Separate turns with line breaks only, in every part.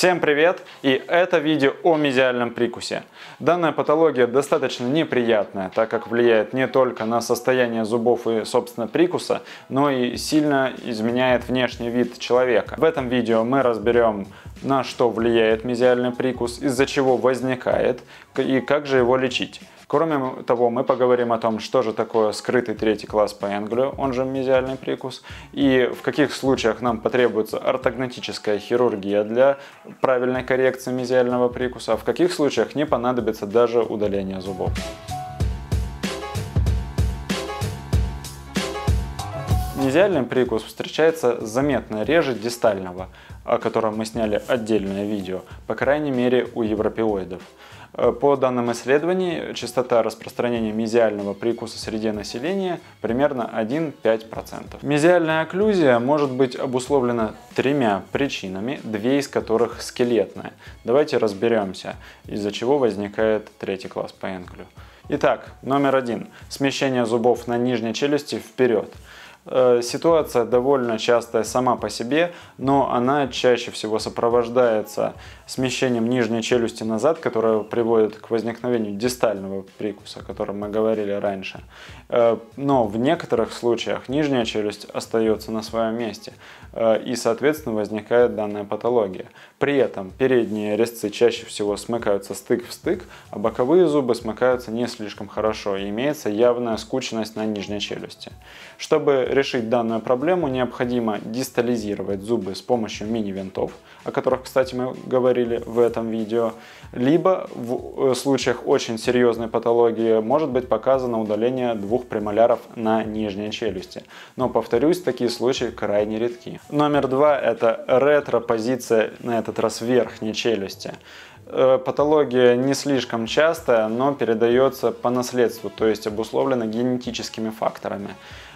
Всем привет! И это видео о мезиальном прикусе. Данная патология достаточно неприятная, так как влияет не только на состояние зубов и, собственно, прикуса, но и сильно изменяет внешний вид человека. В этом видео мы разберем, на что влияет мезиальный прикус, из-за чего возникает и как же его лечить. Кроме того, мы поговорим о том, что же такое скрытый третий класс по Энглю, он же мезиальный прикус, и в каких случаях нам потребуется ортогнатическая хирургия для правильной коррекции мезиального прикуса, а в каких случаях не понадобится даже удаление зубов. Мезиальный прикус встречается заметно реже дистального, о котором мы сняли отдельное видео, по крайней мере у европеоидов. Э, по данным исследований, частота распространения мезиального прикуса среди населения примерно 1-5%. Мезиальная окклюзия может быть обусловлена тремя причинами, две из которых скелетные. Давайте разберемся, из-за чего возникает третий класс по Энклю. Итак, номер один. Смещение зубов на нижней челюсти вперед. Э, ситуация довольно частая сама по себе, но она чаще всего сопровождается смещением нижней челюсти назад, которое приводит к возникновению дистального прикуса, о котором мы говорили раньше. Э, но в некоторых случаях нижняя челюсть остается на своем месте, э, и, соответственно, возникает данная патология. При этом передние резцы чаще всего смыкаются стык в стык, а боковые зубы смыкаются не слишком хорошо, и имеется явная скучность на нижней челюсти. Чтобы решить данную проблему, необходимо дистализировать зубы с помощью мини-винтов, о которых, кстати, мы говорили в этом видео, либо в э, случаях очень серьезной патологии может быть показано удаление двух премоляров на нижней челюсти. Но, повторюсь, такие случаи крайне редки. Номер два – это ретро-позиция на этот раз верхней челюсти. Э, патология не слишком частая, но передается по наследству, то есть обусловлена генетическими факторами.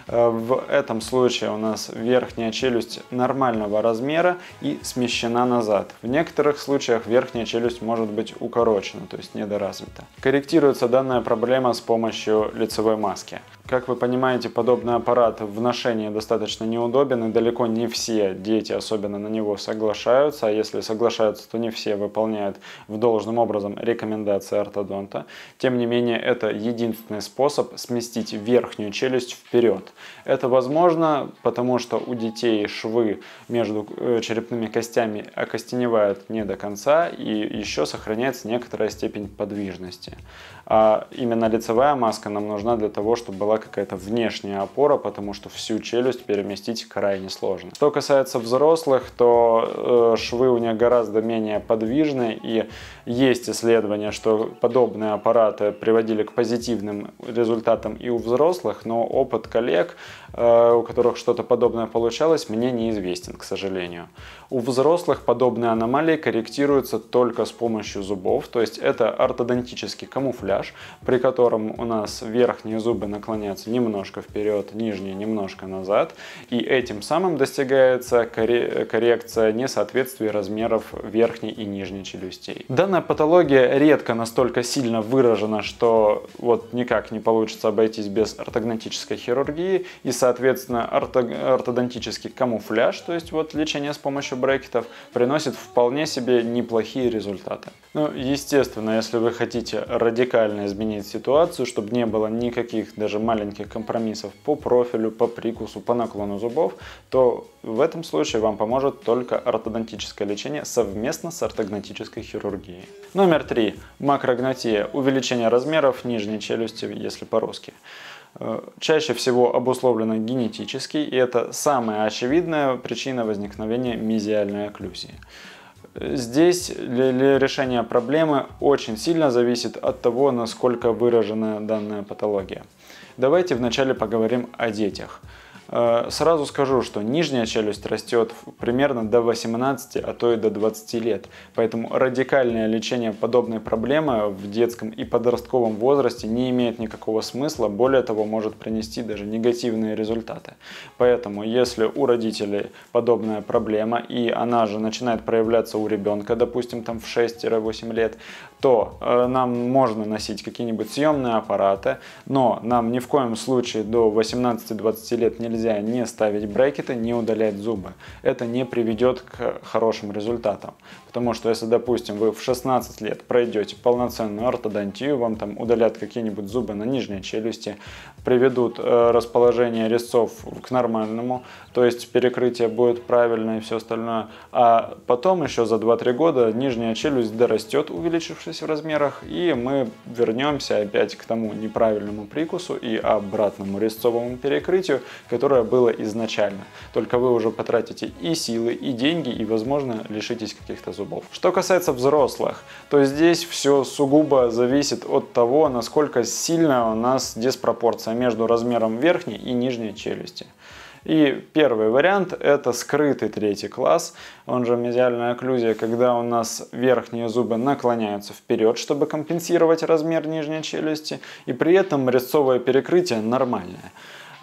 Э, в этом случае у нас верхняя челюсть нормального размера и смещена назад. В некоторых случаях верхняя челюсть может быть укорочена, то есть недоразвита. Корректируется данная проблема с помощью лицевой маски. Как вы понимаете, подобный аппарат в ношении достаточно неудобен, и далеко не все дети особенно на него соглашаются, а если соглашаются, то не все выполняют в должным образом рекомендации ортодонта. Тем не менее, это единственный способ сместить верхнюю челюсть вперед. Это возможно, потому что у детей швы между э, черепными костями окостеневают не до конца, и еще сохраняется некоторая степень подвижности. А именно лицевая маска нам нужна для того, чтобы была какая-то внешняя опора, потому что всю челюсть переместить крайне сложно. Что касается взрослых, то э, швы у них гораздо менее подвижны, и есть исследования, что подобные аппараты приводили к позитивным результатам и у взрослых, но опыт коллег, у которых что-то подобное получалось, мне неизвестен, к сожалению. У взрослых подобные аномалии корректируются только с помощью зубов, то есть это ортодонтический камуфляж, при котором у нас верхние зубы наклоняются немножко вперед, нижние немножко назад, и этим самым достигается коррекция несоответствия размеров верхней и нижней челюстей. Данная патология редко настолько сильно выражена, что вот никак не получится обойтись без ортогнатической хирургии, и, соответственно, ортодонтический камуфляж, то есть вот лечение с помощью брекетов приносит вполне себе неплохие результаты. Ну, естественно, если вы хотите радикально изменить ситуацию, чтобы не было никаких даже маленьких компромиссов по профилю, по прикусу, по наклону зубов, то в этом случае вам поможет только ортодонтическое лечение совместно с ортогнатической хирургией. Номер три. Макрогнатия. Увеличение размеров нижней челюсти, если по-русски. Э, чаще всего обусловлено генетически, и это самая очевидная причина возникновения мезиальной окклюзии. Здесь для решения проблемы очень сильно зависит от того, насколько выражена данная патология. Давайте вначале поговорим о детях. Э, сразу скажу, что нижняя челюсть растет примерно до 18, а то и до 20 лет. Поэтому радикальное лечение подобной проблемы в детском и подростковом возрасте не имеет никакого смысла, более того, может принести даже негативные результаты. Поэтому, если у родителей подобная проблема, и она же начинает проявляться у ребенка, допустим, там в 6-8 лет, то э, нам можно носить какие-нибудь съемные аппараты, но нам ни в коем случае до 18-20 лет нельзя не ставить брекеты, не удалять зубы. Это не приведет к хорошим результатам. Потому что если, допустим, вы в 16 лет пройдете полноценную ортодонтию, вам там удалят какие-нибудь зубы на нижней челюсти, приведут э, расположение резцов к нормальному, то есть перекрытие будет правильное и все остальное, а потом еще за 2-3 года нижняя челюсть дорастет, увеличившись в размерах, и мы вернемся опять к тому неправильному прикусу и обратному резцовому перекрытию, которое было изначально. Только вы уже потратите и силы, и деньги, и, возможно, лишитесь каких-то зубов. Что касается взрослых, то здесь все сугубо зависит от того, насколько сильно у нас диспропорция между размером верхней и нижней челюсти. И первый вариант – это скрытый третий класс, он же мезиальная окклюзия, когда у нас верхние зубы наклоняются вперед, чтобы компенсировать размер нижней челюсти, и при этом резцовое перекрытие нормальное.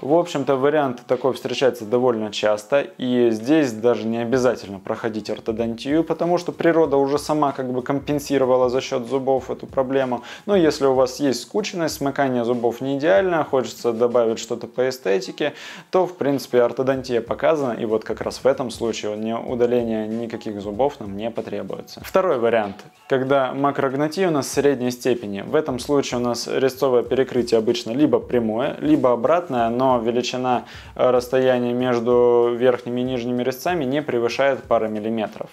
В общем-то, вариант такой встречается довольно часто, и здесь даже не обязательно проходить ортодонтию, потому что природа уже сама как бы компенсировала за счет зубов эту проблему. Но если у вас есть скученность, смыкание зубов не идеально, хочется добавить что-то по эстетике, то, в принципе, ортодонтия показана, и вот как раз в этом случае не удаление никаких зубов нам не потребуется. Второй вариант, когда макрогнатия у нас средней степени. В этом случае у нас резцовое перекрытие обычно либо прямое, либо обратное, но величина э, расстояния между верхними и нижними резцами не превышает пары миллиметров.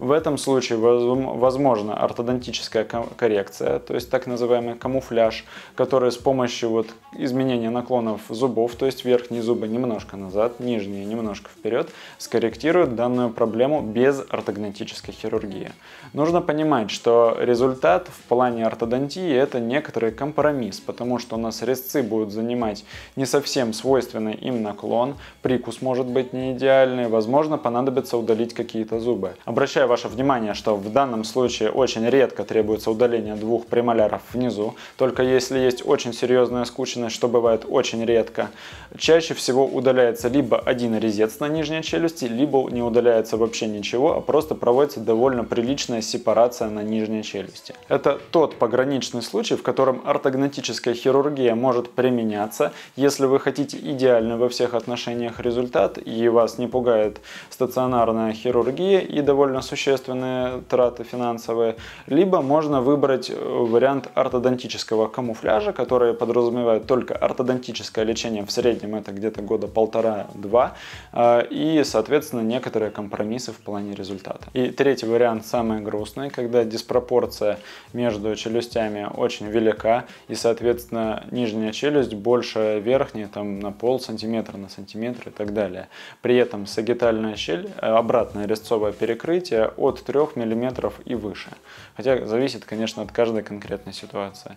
В этом случае возможна ортодонтическая коррекция, то есть так называемый камуфляж, который с помощью вот изменения наклонов зубов, то есть верхние зубы немножко назад, нижние немножко вперед, скорректирует данную проблему без ортогнатической хирургии. Нужно понимать, что результат в плане ортодонтии это некоторый компромисс, потому что у нас резцы будут занимать не совсем свойственный им наклон, прикус может быть не идеальный, возможно понадобится удалить какие-то зубы. Обращаю ваше внимание, что в данном случае очень редко требуется удаление двух премоляров внизу, только если есть очень серьезная скученность, что бывает очень редко. Чаще всего удаляется либо один резец на нижней челюсти, либо не удаляется вообще ничего, а просто проводится довольно приличная сепарация на нижней челюсти. Это тот пограничный случай, в котором ортогнатическая хирургия может применяться, если вы хотите идеальный во всех отношениях результат и вас не пугает стационарная хирургия и довольно существенная существенные траты финансовые, либо можно выбрать э, вариант ортодонтического камуфляжа, который подразумевает только ортодонтическое лечение, в среднем это где-то года полтора-два, э, и, соответственно, некоторые компромиссы в плане результата. И третий вариант самый грустный, когда диспропорция между челюстями очень велика, и, соответственно, нижняя челюсть больше верхней, там на пол сантиметра на сантиметр и так далее. При этом сагитальная щель, э, обратное резцовое перекрытие от 3 мм и выше. Хотя зависит, конечно, от каждой конкретной ситуации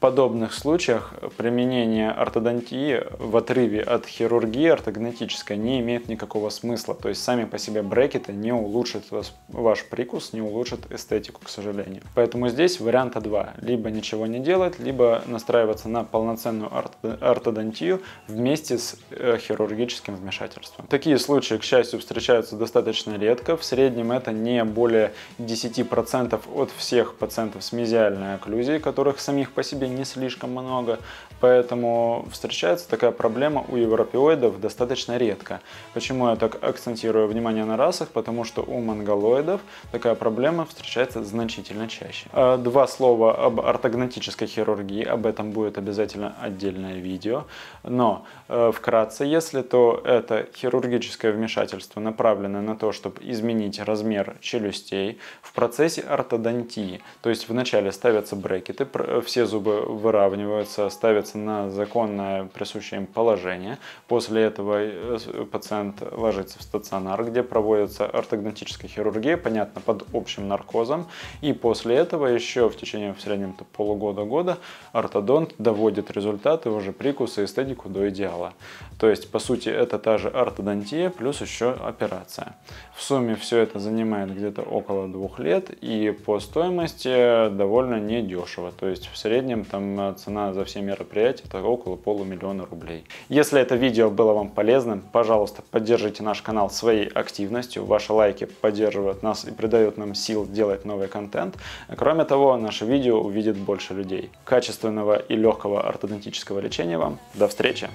подобных случаях применение ортодонтии в отрыве от хирургии ортогнатической не имеет никакого смысла. То есть сами по себе брекеты не улучшат ваш прикус, не улучшат эстетику, к сожалению. Поэтому здесь варианта два. Либо ничего не делать, либо настраиваться на полноценную ортодонтию вместе с э, хирургическим вмешательством. Такие случаи, к счастью, встречаются достаточно редко. В среднем это не более 10% от всех пациентов с мезиальной окклюзией, которых самих по себе не слишком много, поэтому встречается такая проблема у европеоидов достаточно редко. Почему я так акцентирую внимание на расах? Потому что у монголоидов такая проблема встречается значительно чаще. А, два слова об ортогнатической хирургии, об этом будет обязательно отдельное видео, но э, вкратце, если то это хирургическое вмешательство, направленное на то, чтобы изменить размер челюстей в процессе ортодонтии, то есть вначале ставятся брекеты, все зубы выравниваются, ставятся на законное присущее им положение. После этого э, пациент ложится в стационар, где проводится ортогнатическая хирургия, понятно, под общим наркозом. И после этого еще в течение в среднем полугода-года ортодонт доводит результаты уже прикуса и эстетику до идеала. То есть, по сути, это та же ортодонтия плюс еще операция. В сумме все это занимает где-то около двух лет и по стоимости довольно недешево. То есть в среднем там э, цена за все мероприятия это около полумиллиона рублей. Если это видео было вам полезным, пожалуйста, поддержите наш канал своей активностью. Ваши лайки поддерживают нас и придают нам сил делать новый контент. Кроме того, наше видео увидит больше людей. Качественного и легкого ортодонтического лечения вам. До встречи!